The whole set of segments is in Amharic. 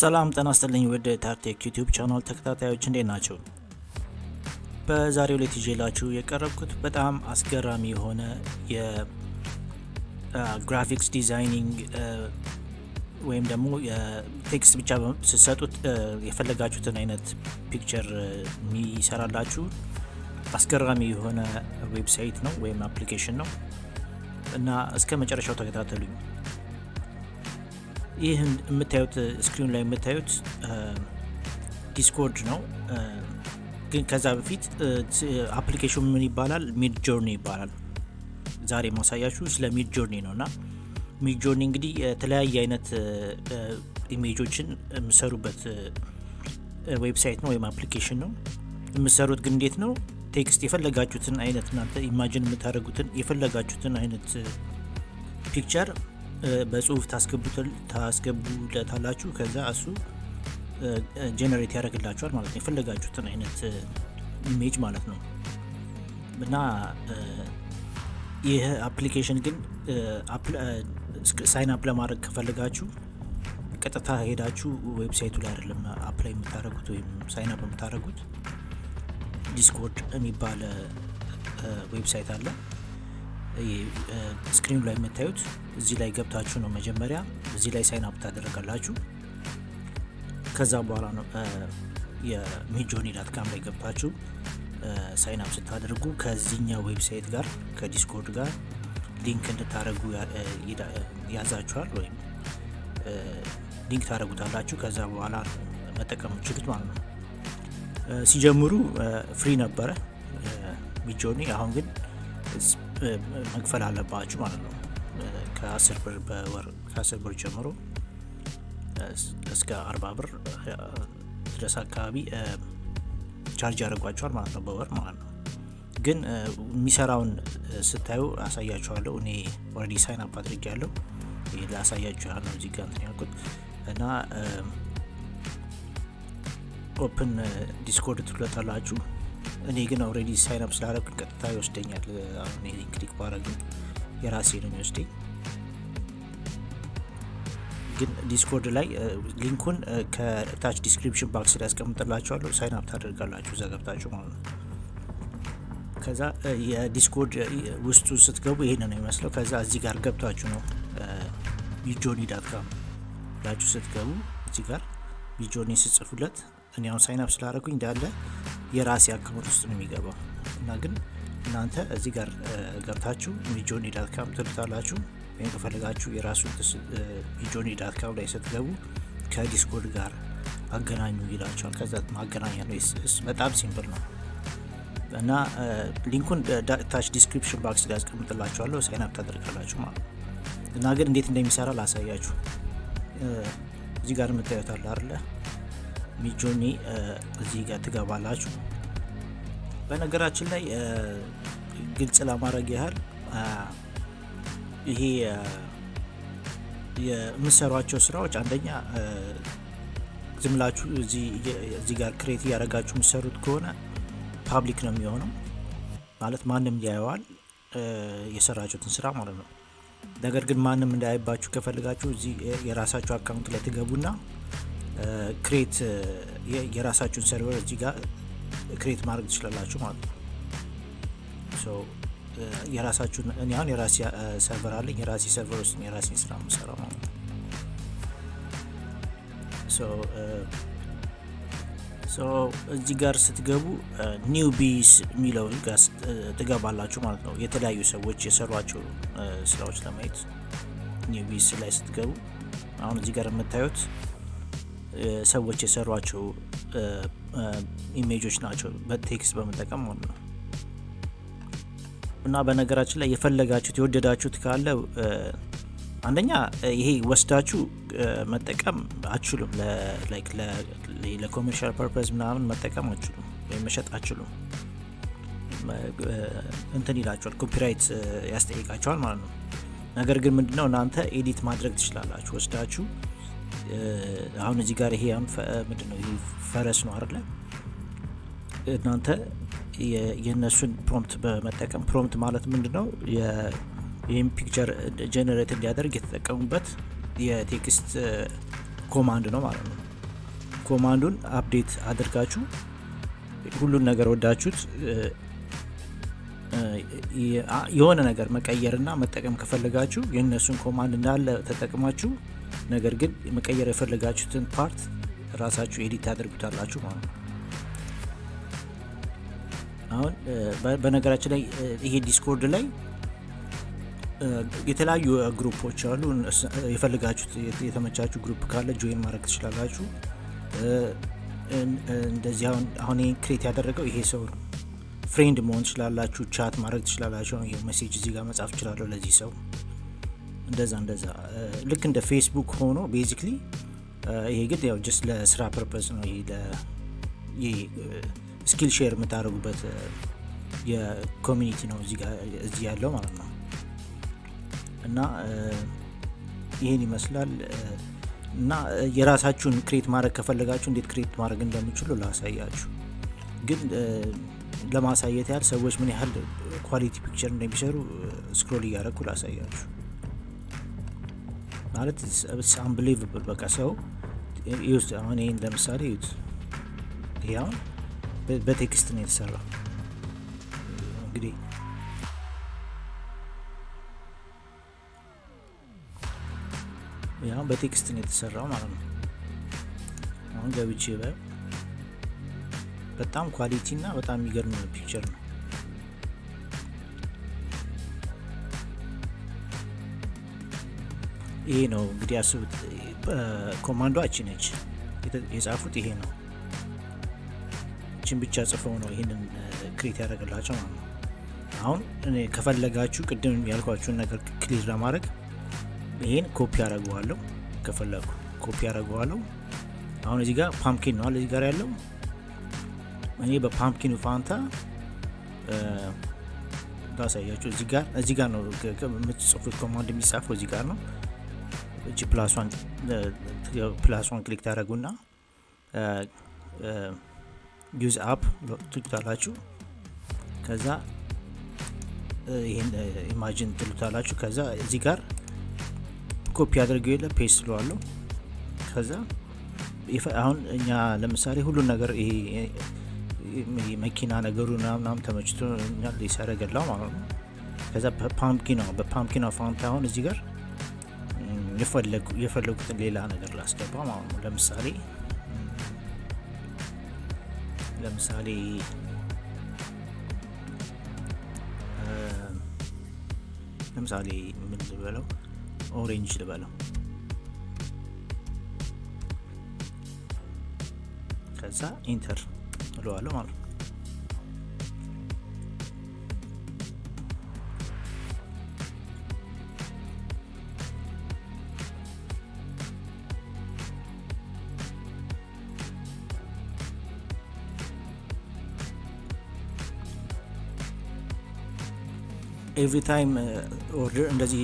ሰላም ጤና ይስጥልኝ ውድ TadTech YouTube channel ተከታታዮች እንዴት ናችሁ? በዛሬው ዕለት ይዤላችሁ የቀረብኩት በጣም አስገራሚ የሆነ የ graphics designing ወይም ደግሞ የ text ብቻ ስትሰጡት የፈለጋችሁትን አይነት picture የሚሰራላችሁ አስገራሚ የሆነ website ነው ወይም application ነው እና እስከ መጨረሻው ተከታተሉኝ። ይህ የምታዩት screen ኑ ላይ የምታዩት Discord ነው። ግን ከዛ በፊት application ኑ ምን ይባላል? Midjourney ይባላል። ዛሬ ማሳያችሁ ስለ Midjourney ነው እና Midjourney እንግዲህ የተለያየ አይነት image ኦችን የምትሰሩበት website ነው ወይም application ነው። የምትሰሩት ግን እንዴት ነው? text የፈለጋችሁትን አይነት እናንተ imagine የምታደርጉትን የፈለጋችሁትን አይነት picture በጽሁፍ ታስገቡለታላችሁ። ከዛ እሱ generate ያደርግላችኋል ማለት ነው፣ የፈለጋችሁትን አይነት image ማለት ነው። እና ይህ application ግን sign up ለማድረግ ከፈለጋችሁ ቀጥታ ሄዳችሁ website ቱ ላይ አይደለም apply የምታደርጉት ወይም sign up የምታደርጉት Discord የሚባል website አለ። screen ኑ ላይ የምታዩት እዚህ ላይ ገብታችሁ ነው መጀመሪያ እዚህ ላይ sign up ታደርጋላችሁ። ከዛ በኋላ ነው የ Midjourney dot com ላይ ገብታችሁ sign up ስታደርጉ ከዚህኛው website ጋር ከ Discord ጋር link እንድታደርጉ ያዛችኋል ወይም link ታደርጉታላችሁ። ከዛ በኋላ መጠቀም ችሉት ማለት ነው። ሲጀምሩ free ነበረ Midjourney፣ አሁን ግን መክፈል አለባችሁ ማለት ነው። ከአስር ብር በወር ከአስር ብር ጀምሮ እስከ አርባ ብር ድረስ አካባቢ charge ያደርጓችኋል ማለት ነው፣ በወር ማለት ነው። ግን የሚሰራውን ስታዩ አሳያችኋለሁ። እኔ already sign up አድርጌ ያለው ላሳያችሁ ያህል ነው እዚህ ጋር እንትን ያልኩት እና open Discord ትሉታላችሁ። እኔ ግን already sign up ስላደረግን ቀጥታ ይወስደኛል። አሁን click ባረግ የራሴ ነው የሚወስደኝ። ግን Discord ላይ link ኩን ከታች description box ላይ ያስቀምጥላችኋለሁ። sign up ታደርጋላችሁ እዛ ገብታችሁ ማለት ነው። ከዛ የ Discord ውስጡ ስትገቡ ይሄን ነው የሚመስለው። ከዛ እዚህ ጋር ገብታችሁ ነው Midjourney dot com ብላችሁ ስትገቡ እዚህ ጋር Midjourney ስትጽፉለት እኔ አሁን sign up ስላደረጉኝ እንዳለ የራሴ account ውስጥ ነው የሚገባው እና ግን እናንተ እዚህ ጋር ገብታችሁ Midjourney dot com ትሉታላችሁ ወይም ከፈለጋችሁ የራሱ Midjourney dot com ላይ ስትገቡ ከ Discord ጋር አገናኙ ይላችኋል። ከዛ ማገናኛ ነው። በጣም simple ነው እና link ኩን ታች description box ላይ ያስቀምጥላችኋለሁ። sign up ታደርጋላችሁ ማለት እና ግን እንዴት እንደሚሰራ ላሳያችሁ። እዚህ ጋር የምታዩት አለ? Midjourney እዚህ ጋር ትገባላችሁ። በነገራችን ላይ ግልጽ ለማድረግ ያህል ይሄ የምትሰሯቸው ስራዎች አንደኛ ዝም ብላችሁ እዚህ ጋር create እያደረጋችሁ የምትሰሩት ከሆነ public ነው የሚሆነው፣ ማለት ማንም ያየዋል የሰራችሁትን ስራ ማለት ነው። ነገር ግን ማንም እንዳያይባችሁ ከፈለጋችሁ እዚህ የራሳችሁ account ላይ ትገቡና create የራሳችሁን server እዚህ ጋር create ማድረግ ትችላላችሁ ማለት ነው። የራሳችሁን እኔ አሁን የራሴ server አለኝ። የራሴ server ውስጥ የራሴን ስራ የምሰራው ነው። እዚህ ጋር ስትገቡ newbies የሚለው ጋር ትገባላችሁ ማለት ነው። የተለያዩ ሰዎች የሰሯቸው ስራዎች ለማየት newbies ላይ ስትገቡ አሁን እዚህ ጋር የምታዩት ሰዎች የሰሯቸው image ኦች ናቸው በ text በመጠቀም ማለት ነው። እና በነገራችን ላይ የፈለጋችሁት የወደዳችሁት ካለ አንደኛ ይሄ ወስዳችሁ መጠቀም አትችሉም። ለ commercial purpose ምናምን መጠቀም አትችሉም ወይም መሸጥ አትችሉም። እንትን ይላችኋል፣ copyright ያስጠይቃችኋል ማለት ነው። ነገር ግን ምንድነው እናንተ edit ማድረግ ትችላላችሁ ወስዳችሁ አሁን እዚህ ጋር ይሄ ምንድነው ፈረስ ነው አይደለ? እናንተ የእነሱን prompt በመጠቀም prompt ማለት ምንድነው ይህም picture generate እንዲያደርግ የተጠቀሙበት የ text command ነው ማለት ነው። command ኡን update አድርጋችሁ ሁሉን ነገር ወዳችሁት የሆነ ነገር መቀየርና መጠቀም ከፈለጋችሁ የእነሱን command እንዳለ ተጠቅማችሁ ነገር ግን መቀየር የፈለጋችሁትን part ራሳችሁ edit ታደርጉታላችሁ ማለት ነው አሁን በነገራችን ላይ ይሄ Discord ላይ የተለያዩ group ኦች አሉ። የፈለጋችሁት የተመቻችሁ group ካለ join ማድረግ ትችላላችሁ። እንደዚህ አሁን አሁን create ያደረገው ይሄ ሰው friend መሆን ትችላላችሁ chat ማድረግ ትችላላችሁ። message እዚህ ጋር መጻፍ ትችላለሁ ለዚህ ሰው። እንደዛ እንደዛ። ልክ እንደ ፌስቡክ ሆኖ basically ይሄ ግን ያው just ለስራ purpose ነው። ይሄ skill share የምታደርጉበት የ community ነው እዚህ ያለው ማለት ነው። እና ይህን ይመስላል። እና የራሳችሁን create ማድረግ ከፈለጋችሁ እንዴት create ማድረግ እንደምትችሉ ላሳያችሁ። ግን ለማሳየት ያህል ሰዎች ምን ያህል quality picture እንደሚሰሩ scroll እያደረግኩ ላሳያችሁ። ማለት unbelievable በቃ ሰው ይውስጥ አሁን ይህን ለምሳሌ ዩት ይህ በ text ነው የተሰራው። እንግዲህ ያው በ text ነው የተሰራው ማለት ነው። አሁን ገብቼ በ በጣም quality እና በጣም የሚገርም picture ነው። ይሄ ነው እንግዲህ አስቡት command ዋ እቺ ነች። የጻፉት ይሄ ነው እችን ብቻ ጽፈው ነው ይህንን create ያደረገላቸው ማለት ነው። አሁን ከፈለጋችሁ ቅድም ያልኳችሁን ነገር clear ለማድረግ ይሄን ኮፒ አደረገዋለሁ ከፈለጉ ኮፒ አደረገዋለሁ አሁን እዚህ ጋር pumpkin ነው እዚህ ጋር ያለው። እኔ በ pumpkin ኑ ፋንታ ላሳያችሁ። እዚህ ጋር እዚህ ጋር ነው የምትጽፉት command የሚጻፈው እዚህ ጋር ነው። እቺ plus ዋን click ታደረጉና use app ትሉታላችሁ? ከዛ ይህን imagine ትሉታላችሁ? ከዛ እዚህ ጋር copy አድርጌዋለሁ paste ስለዋለሁ ከዛ አሁን እኛ ለምሳሌ ሁሉን ነገር ይሄ መኪና ነገሩ ምናምን ተመችቶ ሊሰረገላው ማለት ነው። ከዛ በፓምኪኗ በፓምኪኗ ፋንታ አሁን እዚህ ጋር የፈለጉትን ሌላ ነገር ላስገባ ማለት ነው። ለምሳሌ ለምሳሌ ለምሳሌ ምን ልበለው? ኦሬንጅ ልበለው። ከዛ ኢንተር እለዋለሁ ማለት ነው ኤቭሪ ታይም ኦርደር እንደዚህ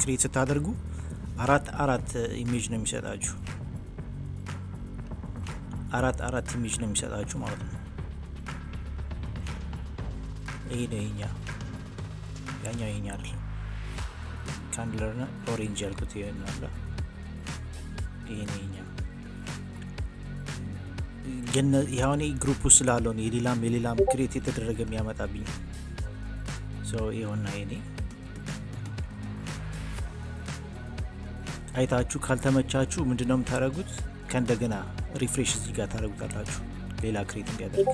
ክሬት ስታደርጉ አራት አራት image ነው የሚሰጣችሁ። አራት አራት image ነው የሚሰጣችሁ ማለት ነው። ይሄ ነው ይሄኛ ያኛው ይሄኛ አይደለም። candle ና orange ያልኩት ይሆናለ ይሄ ነው ይሄኛ ይሁን group ስላለው የሌላም የሌላም create የተደረገ የሚያመጣብኝ ሰው ይሆና ይኔ አይታችሁ ካልተመቻችሁ ምንድነው የምታደረጉት ከእንደገና refresh እዚህ ጋር ታደረጉታላችሁ ሌላ create እንዲያደርግ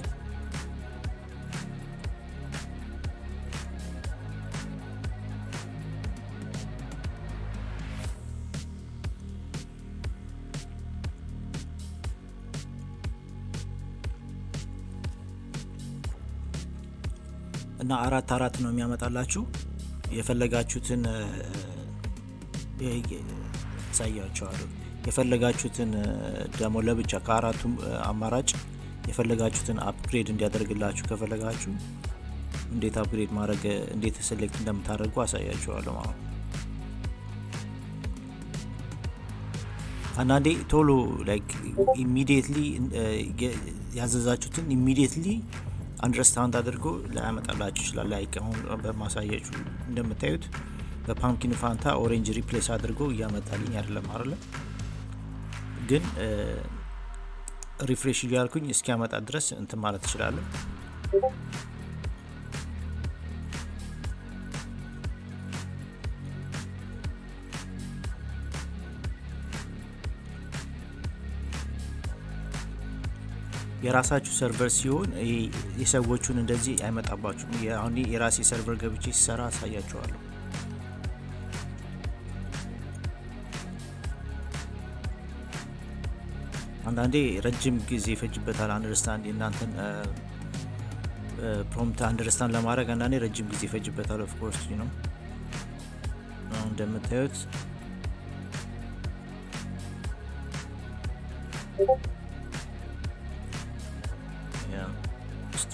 እና አራት አራት ነው የሚያመጣላችሁ። የፈለጋችሁትን ያሳያቸዋለሁ የፈለጋችሁትን ደግሞ ለብቻ ከአራቱም አማራጭ የፈለጋችሁትን upgrade እንዲያደርግላችሁ ከፈለጋችሁ እንዴት upgrade ማድረግ እንዴት select እንደምታደርጉ አሳያችኋለሁ ማለት አንዳንዴ ቶሎ immediately ያዘዛችሁትን immediately understand አድርጎ ላያመጣላችሁ ይችላል like አሁን በማሳያችሁ እንደምታዩት በ pumpkin ፋንታ orange replace አድርጎ እያመጣልኝ አይደለም አለ ግን refresh እያልኩኝ እስኪያመጣ ድረስ እንትን ማለት እችላለሁ። የራሳችሁ server ሲሆን የሰዎቹን እንደዚህ አይመጣባችሁም። አሁን የራሴ server ገብቼ ሲሰራ አሳያችኋለሁ። አንዳንዴ ረጅም ጊዜ ይፈጅበታል understand እናንተን prompt understand ለማድረግ አንዳንዴ ረጅም ጊዜ ይፈጅበታል። of course ነው እንደምታዩት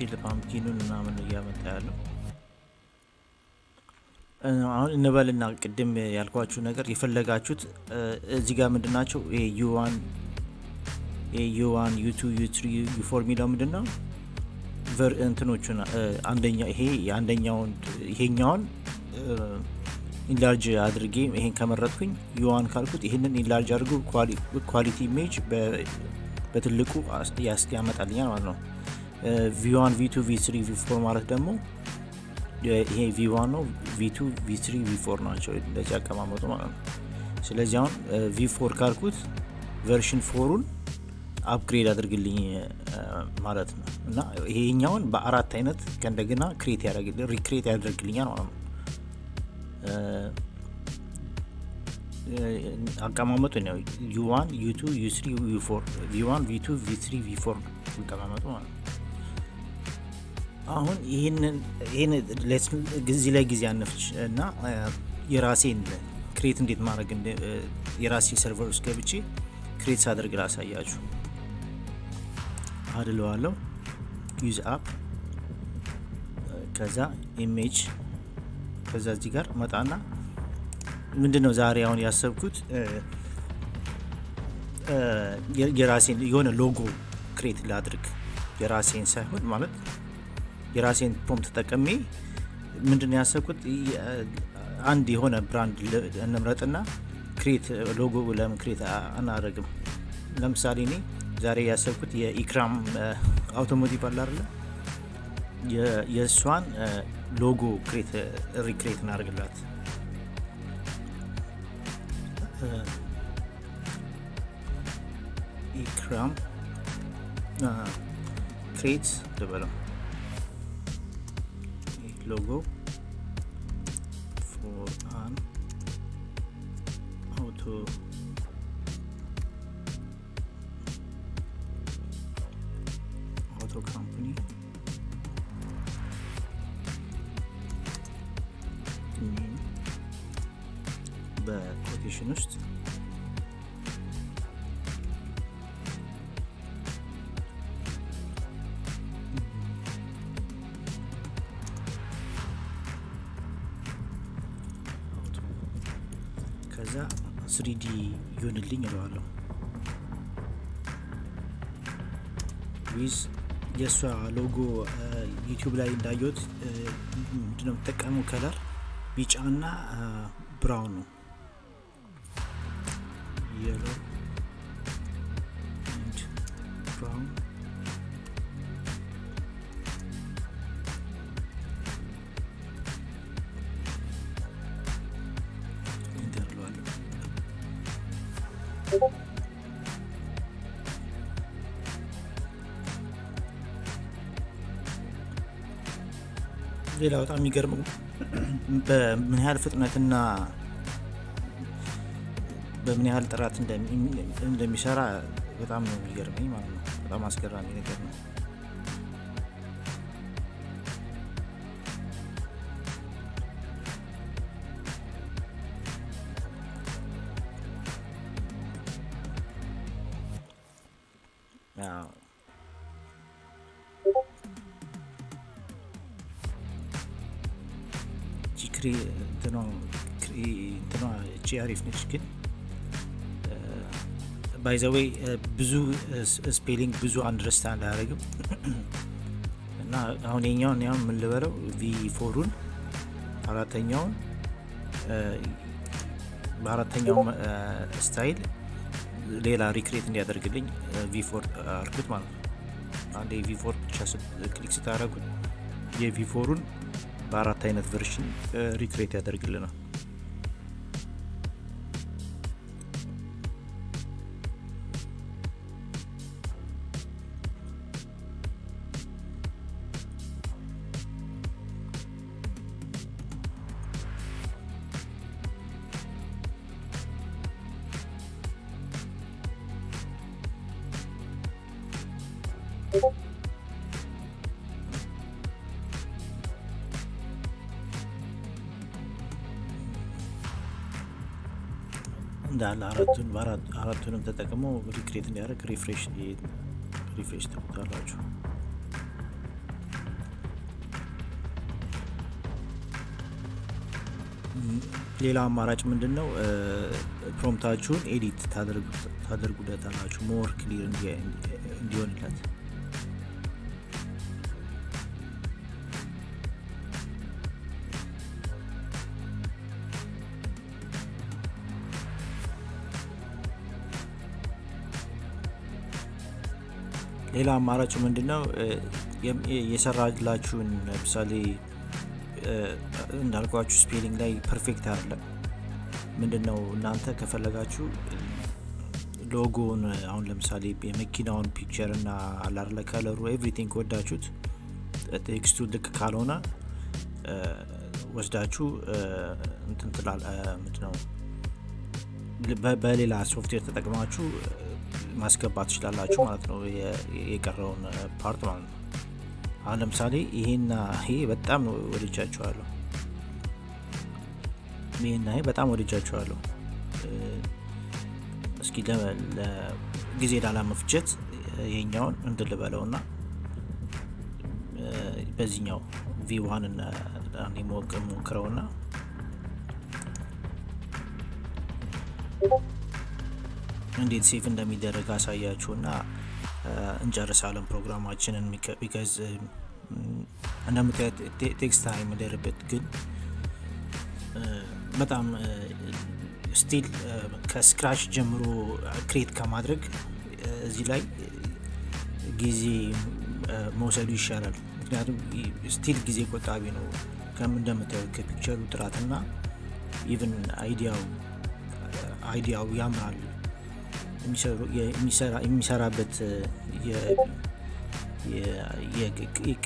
still pumpkin ኑን ምናምን እያመጣ ያለው አሁን እንበልና ቅድም ያልኳችሁ ነገር የፈለጋችሁት እዚህ ጋር ምንድን ናቸው? ዩዋን ዩዋን ዩቱ ዩትሪ ዩፎር የሚለው ምንድን ነው? እንትኖቹ አንደኛ ይሄ የአንደኛውን ይሄኛውን enlarge አድርጌ ይሄን ከመረጥኩኝ U one ካልኩት ይህንን enlarge አድርጎ quality image በትልቁ ያመጣልኛል ማለት ነው። V one V two V three V four ማለት ደግሞ ይሄ ቪዋን ነው። ቪቱ ቪትሪ V four ናቸው እንደዚህ አቀማመጡ ማለት ነው። ስለዚህ አሁን ቪፎር ካልኩት version four ሩን upgrade አድርግልኝ ማለት ነው እና ይሄኛውን በአራት አይነት ከእንደገና create ያደርግልኝ recreate ያደርግልኛል ማለት ነው። አቀማመጡ ነው ዩዋን ዩቱ ዩስሪ ዩፎር ቪዋን ቪቱ ቪትሪ ቪፎር አቀማመጡ ማለት ነው። አሁን ይህንን እዚህ ላይ ጊዜ አነፍች እና የራሴን create እንዴት ማድረግ የራሴ server ውስጥ ገብቼ create ሳደርግ ላሳያችሁ። አድለዋለሁ። use app። ከዛ image። ከዛ እዚህ ጋር መጣና ምንድን ነው ዛሬ አሁን ያሰብኩት? የራሴን የሆነ logo create ላድርግ። የራሴን ሳይሆን ማለት የራሴን prompt ተጠቅሜ ምንድን ያሰብኩት አንድ የሆነ brand እንምረጥና create logo ለምን create አናደርግም? ለምሳሌ እኔ ዛሬ ያሰብኩት የኢክራም Automotive አለ? የእሷን ሎጎ ክሬት ሪክሬት እናደርግላት ኢክራም ክሬት ልበለው logo for an auto auto company. Name the quotation ከዛ ስሪዲ ይሆንልኝ እለዋለሁ። ዊዝ የእሷ logo YouTube ላይ እንዳየሁት ምንድነው የምጠቀመው color ቢጫና brown ነው። ሌላ በጣም የሚገርመው በምን ያህል ፍጥነትና በምን ያህል ጥራት እንደሚሰራ በጣም ነው የሚገርመኝ ማለት ነው። በጣም አስገራሚ ነገር ነው። እንትኗ እቺ አሪፍ ነች፣ ግን by the way ብዙ spelling ብዙ understand አያደርግም እና አሁን የኛውን ያው ምን ልበለው V four ሩን አራተኛውን በአራተኛው style ሌላ recreate እንዲያደርግልኝ V four አልኩት ማለት ነው። አንድ የ V four ብቻ ክሊክ ስታደረጉት የቪፎሩን በአራት አይነት ቨርሽን ሪክሬት ያደርግልናል። እንዳለ አራቱንም ተጠቅመው recreate እንዲያደርግ refresh refresh ትሉታላችሁ። ሌላ አማራጭ ምንድን ነው? prompt ታችሁን edit ታደርጉለታላችሁ more clear እንዲሆንለት ሌላ አማራጭ ምንድን ነው? የሰራላችሁን ለምሳሌ እንዳልኳችሁ spelling ላይ perfect አይደለም። ምንድን ነው እናንተ ከፈለጋችሁ ሎጎውን አሁን ለምሳሌ የመኪናውን picture እና አላርለ color ኡ everything ከወዳችሁት text ኡ ልክ ካልሆነ ወስዳችሁ ምንድነው በሌላ ሶፍትዌር ተጠቅማችሁ ማስገባት ትችላላችሁ ማለት ነው። የቀረውን part ማለት ነው። አሁን ለምሳሌ ይሄና ይሄ በጣም ወድጃቸዋለሁ። ይሄና ይሄ በጣም ወድጃቸዋለሁ። እስኪ ጊዜ ላለመፍጀት ይሄኛውን እንትን ልበለው ና በዚህኛው V one ሞክረው ና እንዴት save እንደሚደረግ አሳያችሁ እና እንጨርሳለን ፕሮግራማችንን። because እንደምታዩት takes time ደርበት ግን በጣም still ከ scratch ጀምሮ create ከማድረግ እዚህ ላይ ጊዜ መውሰዱ ይሻላል። ምክንያቱም still ጊዜ ቆጣቢ ነው። ከም እንደምታዩት ከ picture ኡ ጥራትና even idea ው idea ው ያምራል። የሚሰራበት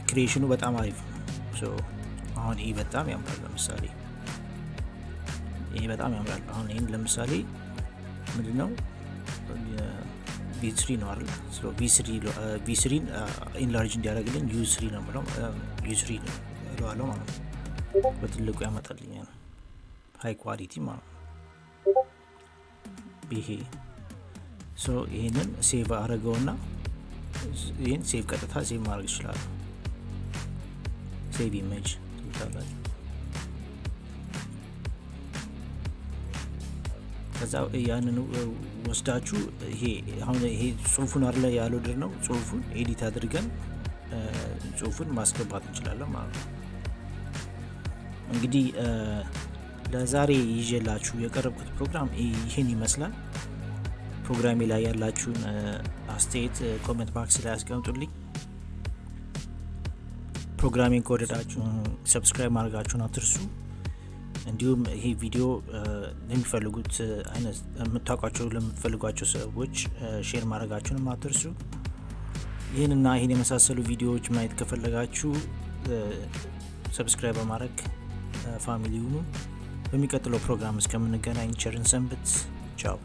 creation ኡ በጣም አሪፍ አሁን ይህ በጣም ያምራል። ለምሳሌ ይህ በጣም ያምራል። አሁን ይህን ለምሳሌ ምንድን ነው V three ነው አይደል? V three ን enlarge እንዲያደርግልኝ U three ነው ብለው U three እለዋለሁ ማለት ነው። በትልቁ ያመጣልኛል። high quality ማለት ነው ይሄ ይህንን save አድርገውና ይህን save ቀጥታ save ማድረግ ይችላሉ። save image ትሉታላችሁ። ከዛ ያንን ወስዳችሁ ይሄ አሁን ይሄ ጽሁፉን አለ ያለው ድር ነው። ጽሁፉን edit አድርገን ጽሁፉን ማስገባት እንችላለን ማለት ነው። እንግዲህ ለዛሬ ይዤላችሁ የቀረብኩት ፕሮግራም ይህን ይመስላል። ፕሮግራሜ ላይ ያላችሁን አስተያየት comment box ላይ ያስቀምጡልኝ። ፕሮግራሜን ከወደዳችሁ subscribe ማድረጋችሁን አትርሱ። እንዲሁም ይሄ ቪዲዮ ለሚፈልጉት አይነት የምታውቋቸው ለምትፈልጓቸው ሰዎች share ማድረጋችሁንም አትርሱ። ይህንና ይህን የመሳሰሉ ቪዲዮዎች ማየት ከፈለጋችሁ subscribe በማድረግ family ሁኑ። በሚቀጥለው ፕሮግራም እስከምንገናኝ ቸር እንሰንብት። ቻው።